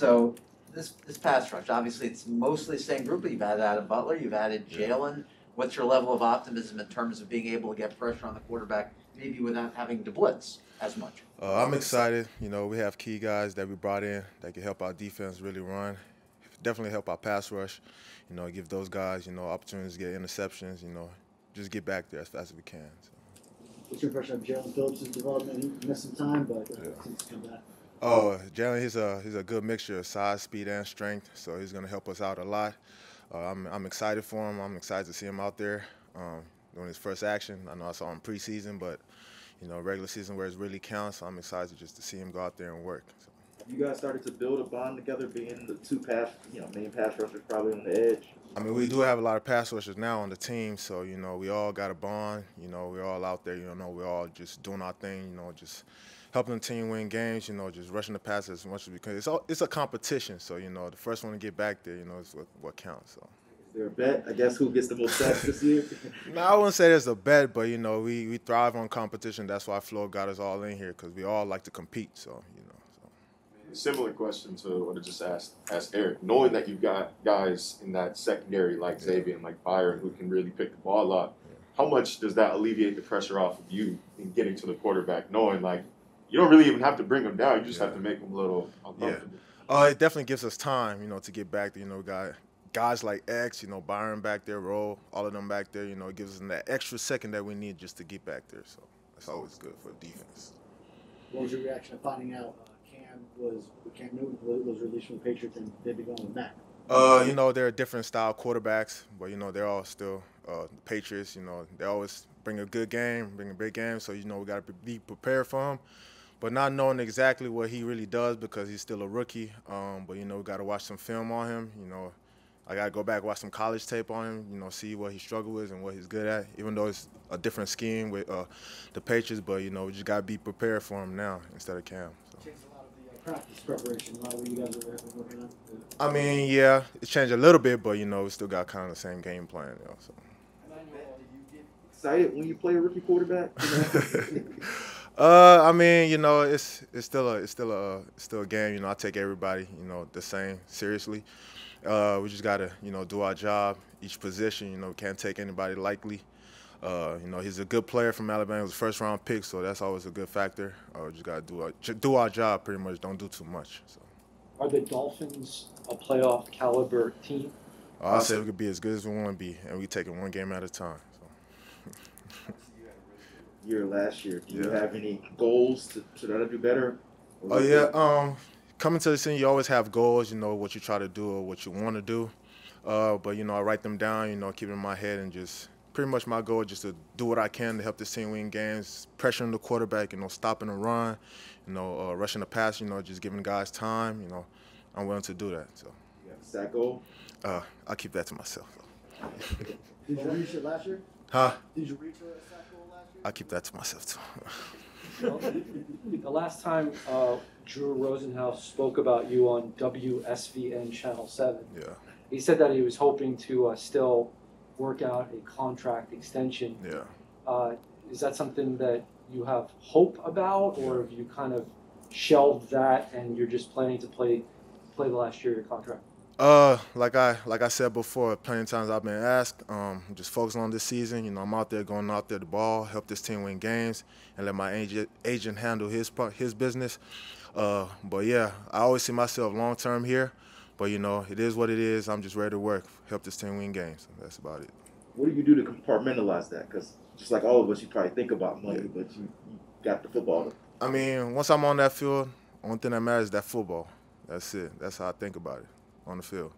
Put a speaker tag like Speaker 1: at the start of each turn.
Speaker 1: So this this pass rush, obviously, it's mostly the same group. But you've added Adam Butler, you've added
Speaker 2: Yeah.
Speaker 1: Jaelan. What's your level of optimism in terms of being able to get pressure on the quarterback, maybe without having to blitz as much?
Speaker 2: Uh, I'm excited. You know, we have key guys that we brought in that can help our defense really run. Definitely help our pass rush. You know, give those guys, you know, opportunities to get interceptions. You know, just get back there as fast as we can. So.
Speaker 3: What's your impression of Jaelan Phillips' development? He missed some time, but uh,
Speaker 2: Yeah.
Speaker 3: since he's come back.
Speaker 2: Oh, Jaelan, he's a he's a good mixture of size, speed, and strength. So he's going to help us out a lot. Uh, I'm I'm excited for him. I'm excited to see him out there um, doing his first action. I know I saw him preseason, but you know, regular season where it really counts. So I'm excited just to see him go out there and work. So.
Speaker 4: You guys started to build a bond together, being the two pass, you know, main pass rushers probably on the edge.
Speaker 2: I mean, we do have a lot of pass rushers now on the team, so you know we all got a bond. You know, we're all out there. You know, we're all just doing our thing. You know, just helping the team win games. You know, just rushing the passes as much as we can. It's all, it's a competition, so you know the first one to get back there, you know, is what, what counts. So.
Speaker 4: Is there a bet? I guess who gets the most sacks this year?
Speaker 2: No, I wouldn't say there's a bet, but you know we, we thrive on competition. That's why Flo got us all in here because we all like to compete. So you know. So.
Speaker 5: Similar question to what I just asked asked Eric. Knowing that you've got guys in that secondary like Xavier and like Byron who can really pick the ball up, how much does that alleviate the pressure off of you in getting to the quarterback? Knowing like you don't really even have to bring them down, you just have to make them a little uncomfortable.
Speaker 2: Uh, it definitely gives us time, you know, to get back there. You know, guy, guys like X, you know, Byron back there, Rowe, all of them back there. You know, it gives us that extra second that we need just to get back there. So that's always good for defense.
Speaker 3: What was your reaction to finding out uh, Cam was Cam Newton was was released from the Patriots and they'd be going with Mac?
Speaker 2: Uh, you know, they're different style quarterbacks, but you know, they're all still uh, Patriots. You know, they always bring a good game, bring a big game. So you know, we got to be prepared for him. But not knowing exactly what he really does because he's still a rookie. Um, but you know, we got to watch some film on him. You know, I got to go back watch some college tape on him. You know, see what he struggled with and what he's good at. Even though it's a different scheme with uh, the Patriots, but you know, we just got to be prepared for him now instead of Cam. So.
Speaker 3: Practice preparation, a lot of what you guys were working on.
Speaker 2: I mean, yeah, it changed a little bit, but you know, we still got kind of the same game plan. You know, so.
Speaker 4: Do you get excited when you play a rookie quarterback? You know?
Speaker 2: Uh, I mean, you know, it's it's still a it's still a it's still a game. You know, I take everybody, you know, the same seriously. Uh, we just gotta, you know, do our job. Each position, you know, can't take anybody lightly. Uh, you know, he's a good player from Alabama. He was a first round pick, so that's always a good factor. Uh, we just gotta do our do our job pretty much. Don't do too much. So
Speaker 6: Are the Dolphins a playoff caliber team?
Speaker 2: uh, I say we could be as good as we want to be, and we take it one game at a time. So.
Speaker 4: year last year. Do you
Speaker 2: Yeah.
Speaker 4: have any goals to, to try to do better?
Speaker 2: Oh yeah.
Speaker 4: the-
Speaker 2: Um, coming to the scene, you always have goals. You know what you try to do or what you want to do. Uh, but you know, I write them down. You know, keep it in my head and just pretty much my goal is just to do what I can to help this team win games, pressuring the quarterback. You know, stopping the run. You know, uh, rushing the pass. You know, just giving guys time. You know, I'm willing to do that. So
Speaker 4: You have a sack goal?
Speaker 2: uh, I'll keep that to myself.
Speaker 3: Did you reach it last year?
Speaker 2: Huh?
Speaker 3: Did you reach a sack goal last year?
Speaker 2: I'll keep that to myself too.
Speaker 6: Well, the last time uh, Drew Rosenhaus spoke about you on WSVN Channel 7,
Speaker 2: yeah.
Speaker 6: he said that he was hoping to uh, still work out a contract extension.
Speaker 2: Yeah.
Speaker 6: Uh, is that something that you have hope about, or have you kind of shelved that and you're just planning to play play the last year of your contract?
Speaker 2: Uh, like I like I said before, plenty of times I've been asked. Um, just focusing on this season. You know, I'm out there going out there the ball, help this team win games, and let my agent agent handle his his business. Uh, but yeah, I always see myself long term here. But you know, it is what it is. I'm just ready to work, help this team win games. That's about it.
Speaker 4: What do you do to compartmentalize that? Because just like all of us, you probably think about money,
Speaker 2: Yeah.
Speaker 4: but you, you got the football.
Speaker 2: I mean, once I'm on that field, only thing that matters is that football. That's it. That's how I think about it on the field.